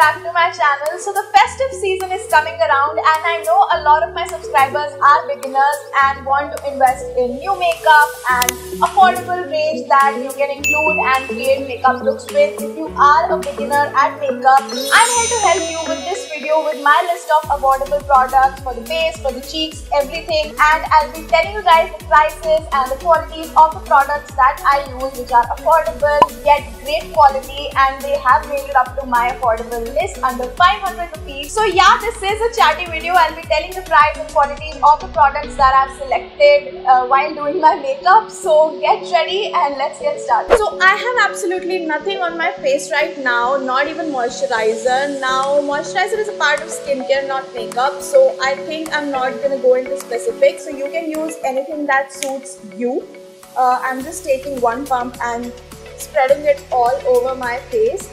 back to my channel. So the festive season is coming around and I know a lot of my subscribers are beginners and want to invest in new makeup and affordable range that you can include and create makeup looks with. If you are a beginner at makeup, I'm here to help you with this video with my list of affordable products for the base, for the cheeks, everything and I'll be telling you guys the prices and the qualities of the products that I use which are affordable, yet great quality and they have made it up to my affordable list under 500 rupees. So yeah, this is a chatty video. I'll be telling the price and qualities of the products that I've selected uh, while doing my makeup. So get ready and let's get started. So I have absolutely nothing on my face right now, not even moisturizer. Now moisturizer is a part of skincare, not makeup. So I think I'm not gonna go into specifics. So you can use anything that suits you. Uh, I'm just taking one pump and spreading it all over my face.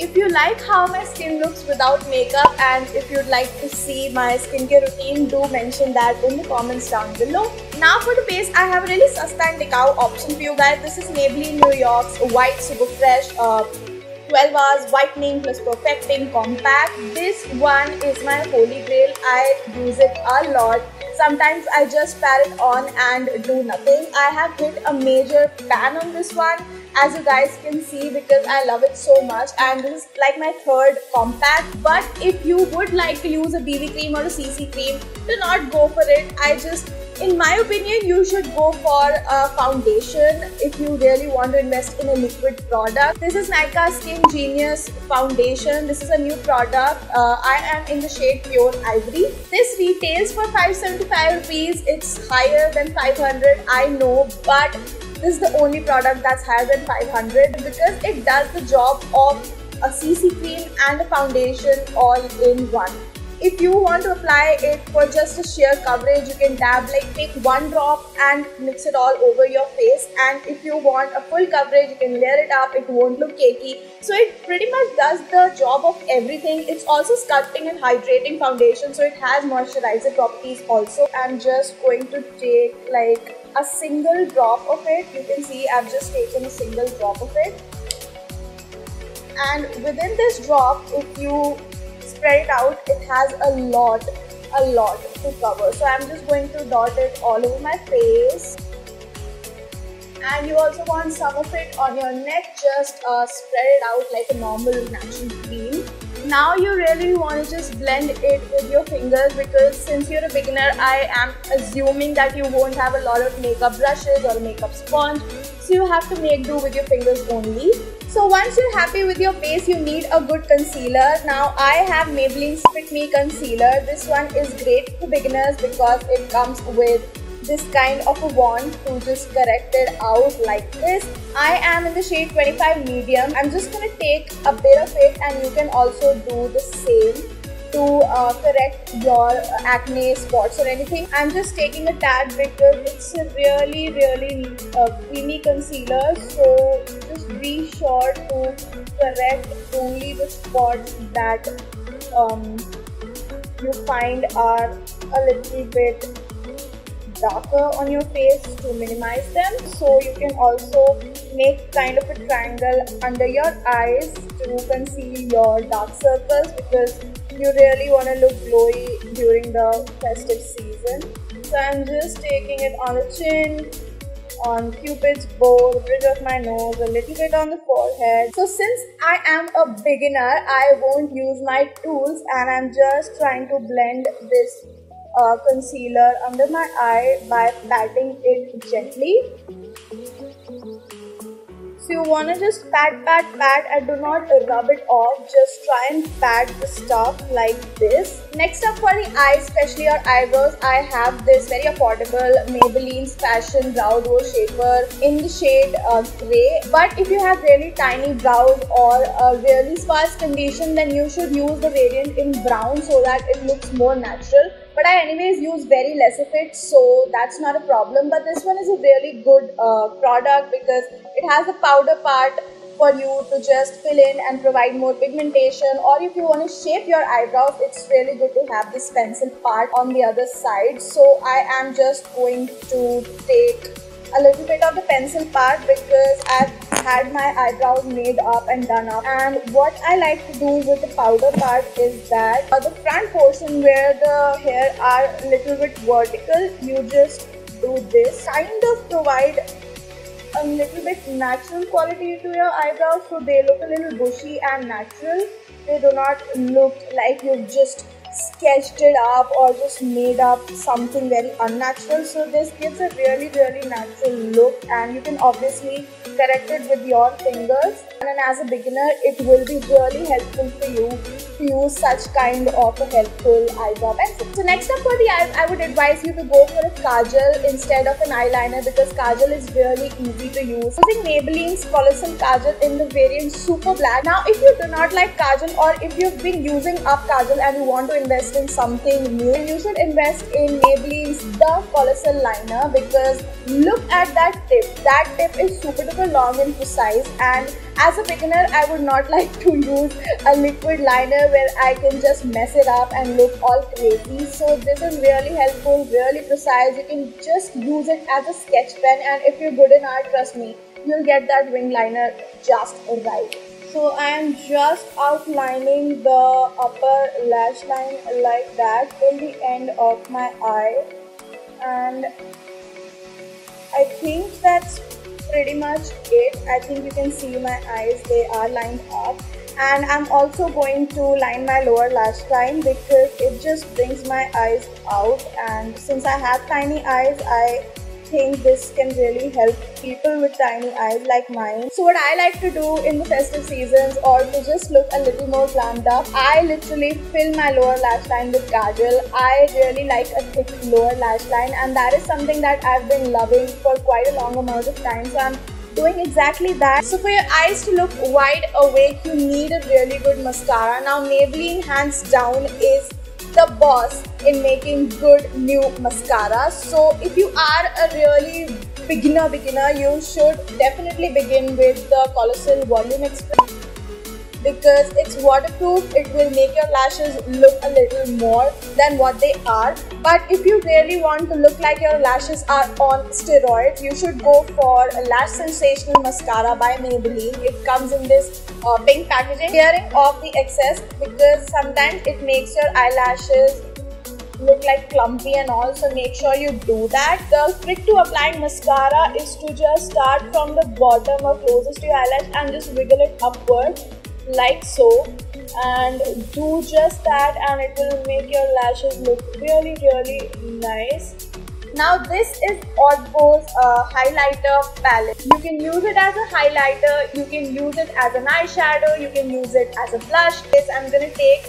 If you like how my skin looks without makeup and if you'd like to see my skincare routine, do mention that in the comments down below. Now for the base, I have a really sasta and option for you guys. This is Maybelline New York's White Super Fresh uh, 12 hours whitening plus perfecting compact. This one is my holy grail. I use it a lot sometimes I just pat it on and do nothing. I have hit a major pan on this one as you guys can see because I love it so much and this is like my third compact but if you would like to use a BB cream or a CC cream do not go for it. I just in my opinion, you should go for a foundation if you really want to invest in a liquid product. This is Nykaa Skin Genius Foundation. This is a new product. Uh, I am in the shade Pure Ivory. This retails for 575 rupees. It's higher than 500, I know, but this is the only product that's higher than 500 because it does the job of a CC cream and a foundation all in one. If you want to apply it for just a sheer coverage, you can dab like take one drop and mix it all over your face. And if you want a full coverage, you can layer it up. It won't look cakey. So it pretty much does the job of everything. It's also sculpting and hydrating foundation. So it has moisturizer properties also. I'm just going to take like a single drop of it. You can see I've just taken a single drop of it. And within this drop, if you spread it out, it has a lot, a lot to cover. So I'm just going to dot it all over my face. And you also want some of it on your neck, just uh, spread it out like a normal natural cream. Now you really want to just blend it with your fingers because since you're a beginner, I am assuming that you won't have a lot of makeup brushes or makeup sponge. So you have to make do with your fingers only. So once you're happy with your base, you need a good concealer. Now I have Maybelline Fit Me Concealer. This one is great for beginners because it comes with this kind of a wand to just correct it out like this. I am in the shade 25 medium. I'm just going to take a bit of it and you can also do the same to uh, correct your acne spots or anything. I'm just taking a tad because it's a really really uh, creamy concealer so just be sure to correct only the spots that um, you find are a little bit darker on your face to minimize them so you can also make kind of a triangle under your eyes to conceal your dark circles because you really want to look glowy during the festive season. So I'm just taking it on the chin, on cupid's bow, the bridge of my nose, a little bit on the forehead. So since I am a beginner, I won't use my tools and I'm just trying to blend this uh, concealer under my eye by patting it gently. So you want to just pat, pat, pat and do not rub it off. Just try and pat the stuff like this. Next up for the eyes, especially your eyebrows, I have this very affordable Maybelline's Fashion Brow Duo Shaper in the shade uh, grey. But if you have really tiny brows or a really sparse condition, then you should use the variant in brown so that it looks more natural but I anyways use very less of it so that's not a problem. But this one is a really good uh, product because it has a powder part for you to just fill in and provide more pigmentation. Or if you want to shape your eyebrows it's really good to have this pencil part on the other side. So I am just going to take a little bit of the pencil part because I've had my eyebrows made up and done up. And what I like to do with the powder part is that uh, the front portion where the hair are a little bit vertical you just do this. Kind of provide a little bit natural quality to your eyebrows so they look a little bushy and natural. They do not look like you've just sketched it up or just made up something very unnatural so this gives a really really natural look and you can obviously correct it with your fingers and as a beginner it will be really helpful for you to use such kind of a helpful eyebrow pencil. So next up for the eyes I would advise you to go for a kajal instead of an eyeliner because kajal is really easy to use. Using Maybelline's Colossal Kajal in the variant Super Black. Now if you do not like kajal or if you've been using up kajal and you want to invest in something new, you should invest in Maybelline's The Colossal Liner because look at that tip. That tip is super duper long and precise and as a beginner I would not like to use a liquid liner where I can just mess it up and look all crazy. So this is really helpful, really precise. You can just use it as a sketch pen and if you're good in art, trust me, you'll get that wing liner just right. So I am just outlining the upper lash line like that till the end of my eye. And I think that's pretty much it. I think you can see my eyes, they are lined up. And I'm also going to line my lower lash line because it just brings my eyes out. And since I have tiny eyes I think this can really help people with tiny eyes like mine. So what I like to do in the festive seasons or to just look a little more glammed up, I literally fill my lower lash line with kajal. I really like a thick lower lash line and that is something that I've been loving for quite a long amount of time. So I'm doing exactly that. So for your eyes to look wide awake, you need a really good mascara. Now Maybelline hands down is the boss in making good new mascara. So if you are a really beginner beginner, you should definitely begin with the Colossal Volume Express because it's waterproof it will make your lashes look a little more than what they are. But if you really want to look like your lashes are on steroids you should go for a lash sensational mascara by Maybelline. It comes in this uh, pink packaging. Clearing off the excess because sometimes it makes your eyelashes look like clumpy and all so make sure you do that. The trick to applying mascara is to just start from the bottom or closest to your eyelash and just wiggle it upward like so and do just that and it will make your lashes look really really nice now this is Odbo's uh, highlighter palette. You can use it as a highlighter, you can use it as an eyeshadow, you can use it as a blush. Yes, I'm to take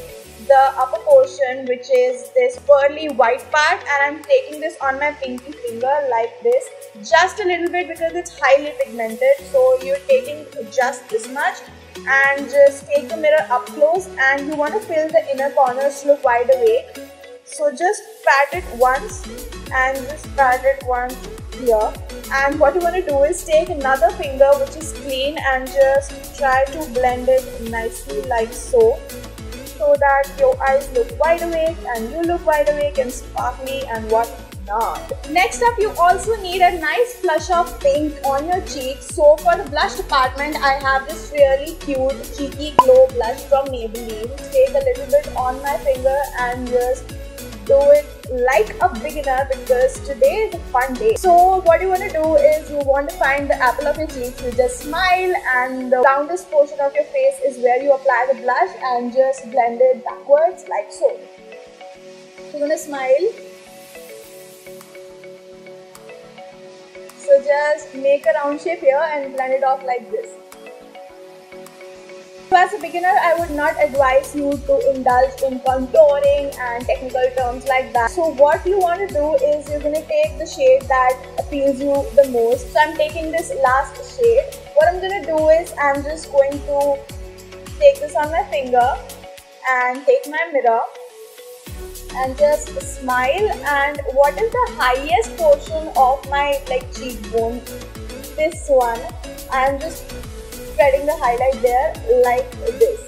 the upper portion which is this pearly white part and I'm taking this on my pinky finger like this just a little bit because it's highly pigmented so you're taking just this much and just take the mirror up close and you want to fill the inner corners look wide awake so just pat it once and just pat it once here. And what you want to do is take another finger which is clean and just try to blend it nicely like so. So that your eyes look wide awake and you look wide awake and sparkly and what not. Next up, you also need a nice flush of pink on your cheeks. So for the blush department, I have this really cute cheeky glow blush from Maybelline. Take a little bit on my finger and just do it like a beginner because today is a fun day. So what you want to do is you want to find the apple of your cheeks. You just smile and the roundest portion of your face is where you apply the blush and just blend it backwards like so. So you're going to smile So just make a round shape here and blend it off like this. So as a beginner, I would not advise you to indulge in contouring and technical terms like that. So what you want to do is you're going to take the shade that appeals you the most. So I'm taking this last shade. What I'm going to do is I'm just going to take this on my finger and take my mirror and just smile. And what is the highest portion of my like cheekbone? This one. I am just spreading the highlight there like this.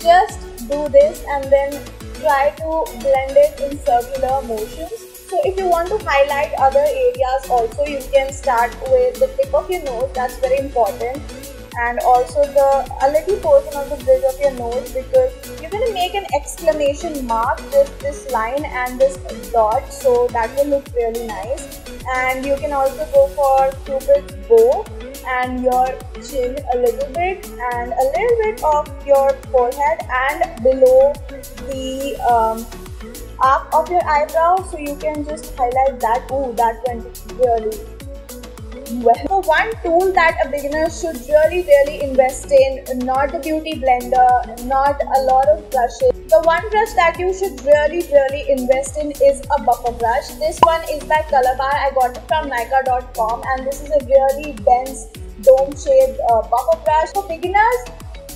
Just do this and then try to blend it in circular motions. So if you want to highlight other areas also, you can start with the tip of your nose. That's very important and also the a little portion of the bridge of your nose because you're going to make an exclamation mark with this line and this dot so that will look really nice. And you can also go for cupid's bow and your chin a little bit and a little bit of your forehead and below the um, arc of your eyebrow so you can just highlight that. Oh that went really So one tool that a beginner should really really invest in, not the beauty blender, not a lot of brushes. The one brush that you should really really invest in is a buffer brush. This one is by Colorbar. I got it from Nykaa.com and this is a really dense dome shaped uh, buffer brush. For beginners,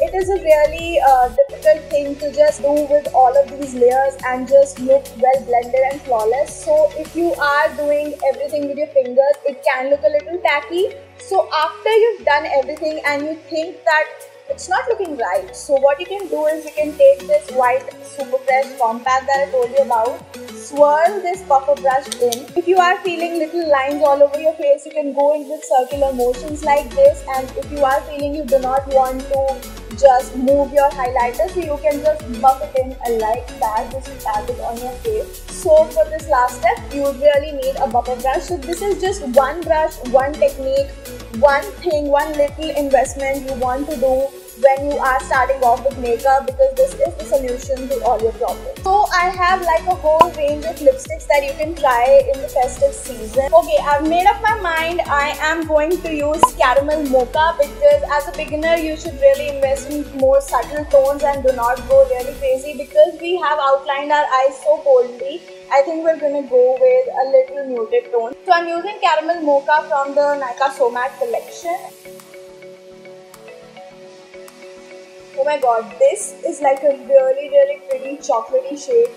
it is a really uh, difficult thing to just do with all of these layers and just look well blended and flawless. So if you are doing everything with your fingers, it can look a little tacky. So after you've done everything and you think that it's not looking right. So what you can do is you can take this white super fresh compact that I told you about, swirl this buffer brush in. If you are feeling little lines all over your face, you can go in with circular motions like this and if you are feeling you do not want to just move your highlighter so you can just buff it in like that just tap it on your face. So for this last step you really need a buffer brush. So this is just one brush one technique one thing one little investment you want to do when you are starting off with makeup because this is the solution to all your problems. So I have like a whole range of lipsticks that you can try in the festive season. Okay, I've made up my mind. I am going to use Caramel Mocha because as a beginner you should really invest in more subtle tones and do not go really crazy because we have outlined our eyes so boldly. I think we're gonna go with a little muted tone. So I'm using Caramel Mocha from the Nykaa So Matte collection. Oh my god, this is like a really really pretty chocolatey shade.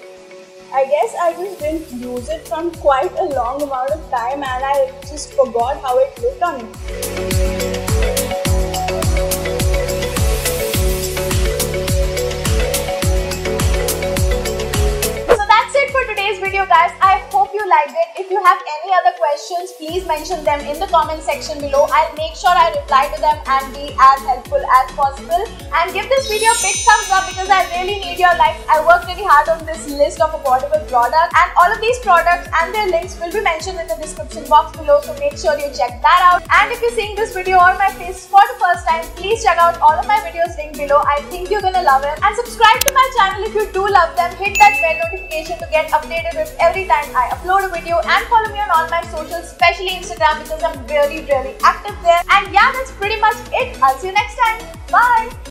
I guess I just didn't use it from quite a long amount of time and I just forgot how it looked on me. So that's it for today's video guys. I hope you liked it. If you have any other questions, please mention them in the comment section below. I'll make sure I reply to them and be as helpful as possible. And give this video a big thumbs up because I really need your likes. I worked really hard on this list of affordable products and all of these products and their links will be mentioned in the description box below. So make sure you check that out. And if you're seeing this video on my face for the first time, please check out all of my videos linked below. I think you're gonna love it. And subscribe to my channel if you do love them. Hit that bell notification to get updated with every time I upload a video and follow me on all my socials, especially Instagram because I'm really, really active there. And yeah, that's pretty much it. I'll see you next time. Bye.